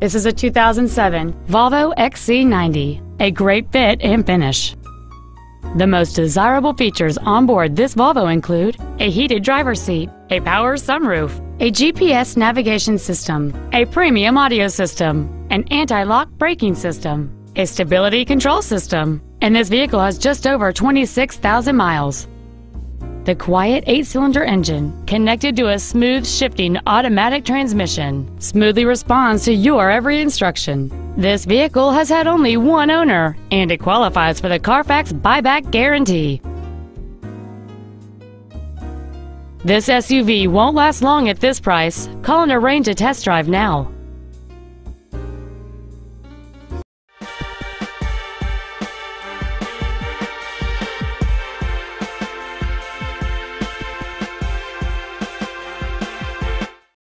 This is a 2007 Volvo XC90, a great fit and finish. The most desirable features on board this Volvo include a heated driver's seat, a power sunroof, a GPS navigation system, a premium audio system, an anti-lock braking system, a stability control system, and this vehicle has just over 26,000 miles. The quiet eight-cylinder engine, connected to a smooth shifting automatic transmission, smoothly responds to your every instruction. This vehicle has had only one owner, and it qualifies for the Carfax buyback guarantee. This SUV won't last long at this price. Call and arrange a test drive now.